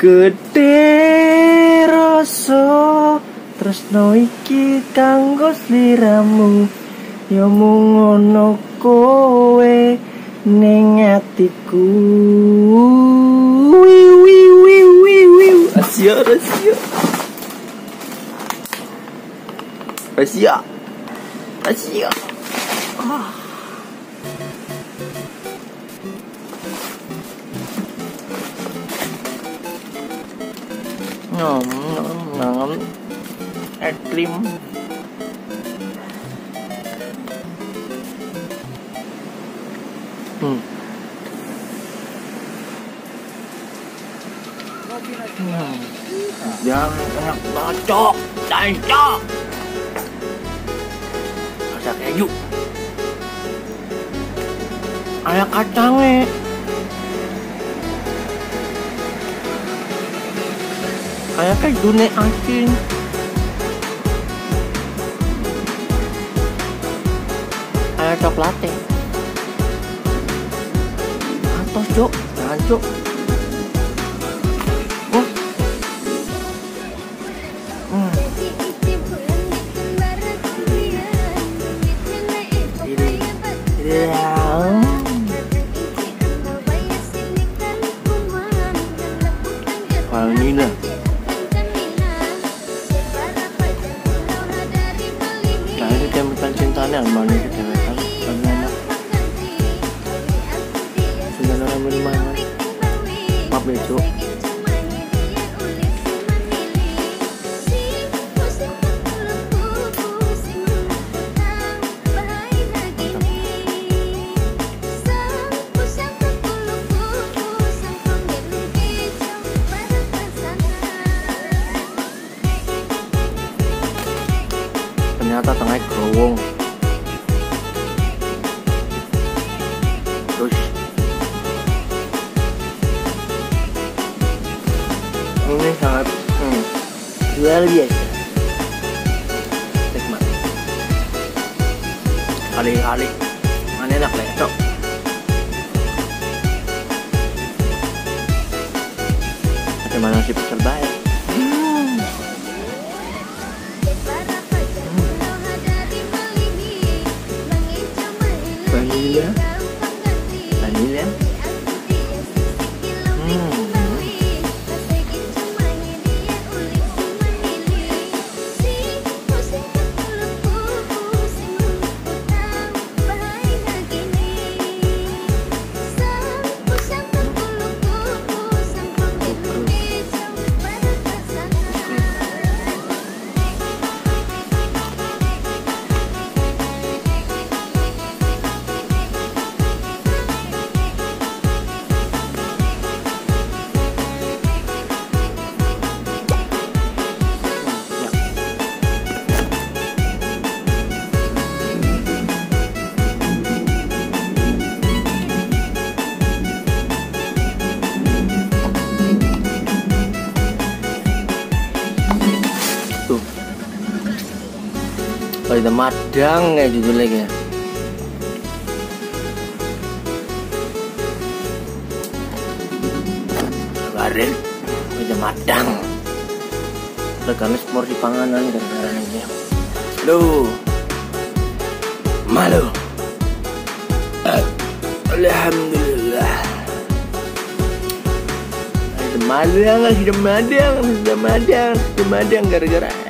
Gede rasa tresno iki kanggo sliramu ya mung ngono kowe ning atiku wi wi wi wi wi Asia Asia Asia Asia ah. Nom nom nom es krim hmm. Hmm. Yang enak banget, cok. Dan cok. Rasa keju. Ada kacangnya. Kayak kayak dunia asin kayak coklatnya atau cok jangan cok oh hmm. Vanilla. Yang mana sembilan orang maaf ya cuk. Ternyata tengah growong luar biasa. Nikmat. Kali-kali mana enak lah cok bagaimana sih pecel baik? Vanilla vanilla Lidah Madang ya judulnya ya Kemarin Lidah Madang. Regane porsi panganan gara-gara ini. Lu Malu. Alhamdulillah. Sudah madang, sudah madang, sudah madang, sudah madang gara-gara